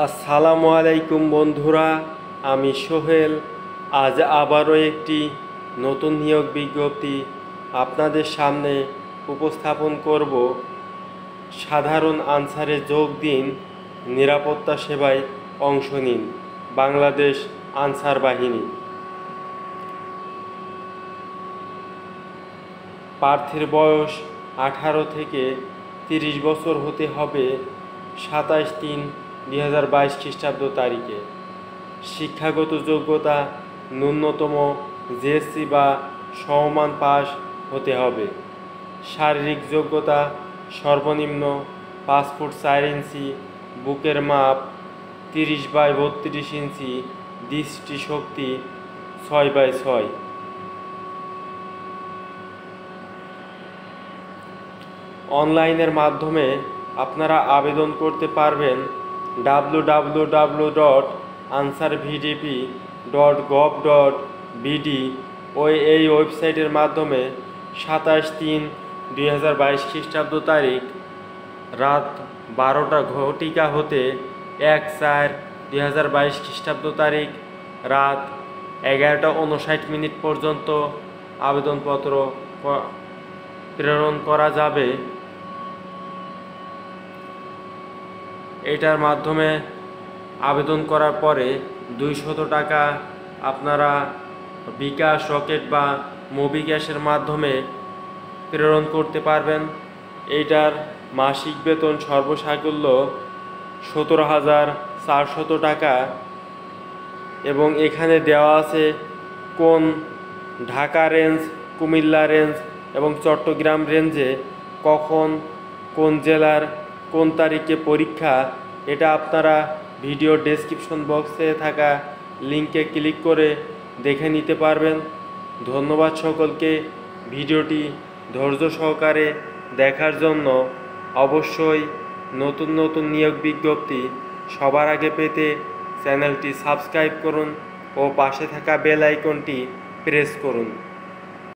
আসসালামু আলাইকুম বন্ধুরা, আমি সোহেল। আজ আবারও একটি নতুন নিয়োগ বিজ্ঞপ্তি আপনাদের সামনে উপস্থাপন করব। সাধারণ আনসারে যোগ দিন, নিরাপত্তা সেবায় অংশ নিন, বাংলাদেশ আনসার বাহিনী। প্রার্থীর বয়স আঠারো থেকে তিরিশ বছর হতে হবে, সাতাশ তিন দুই হাজার বাইশ খ্রিস্টাব্দ তারিখে। শিক্ষাগত যোগ্যতা ন্যূনতম জিএসসি বা সমমান পাস হতে হবে। শারীরিক যোগ্যতা সর্বনিম্ন পাঁচ ফুট চার ইঞ্চি, বুকের মাপ তিরিশ বাই বত্রিশ ইঞ্চি, দৃষ্টিশক্তি ছয় বাই ছয়। অনলাইনের মাধ্যমে আপনারা আবেদন করতে পারবেন W W W dot Ansar VDP dot gov dot BD ওই এই ওয়েবসাইটের মাধ্যমে সাতাশ তিন দুই হাজার বাইশ খ্রিস্টাব্দ তারিখ রাত বারোটা ঘটিকা হতে এক চার দুই হাজার বাইশ খ্রিস্টাব্দ তারিখ রাত এগারোটা উনষাট মিনিট পর্যন্ত আবেদনপত্র প্রেরণ করা যাবে। এটার মাধ্যমে আবেদন করার পরে দুইশত টাকা আপনারা বিকাশ রকেট বা মোবি ক্যাশের মাধ্যমে প্রেরণ করতে পারবেন। এইটার মাসিক বেতন সর্বসাকুল্য সতেরো হাজার চারশত টাকা এবং এখানে দেওয়া আছে কোন ঢাকা রেঞ্জ, কুমিল্লা রেঞ্জ এবং চট্টগ্রাম রেঞ্জে কখন কোন জেলার কোন তারিখে পরীক্ষা, এটা আপনারা ভিডিও ডেসক্রিপশন বক্সে থাকা লিংকে ক্লিক করে দেখে নিতে পারবেন। ধন্যবাদ সকলকে। ভিডিওটি ধৈর্য সহকারে দেখার জন্য অবশ্যই নতুন নতুন নিয়োগ বিজ্ঞপ্তি সবার আগে পেতে চ্যানেলটি সাবস্ক্রাইব করুন ও পাশে থাকা বেল আইকনটি প্রেস করুন।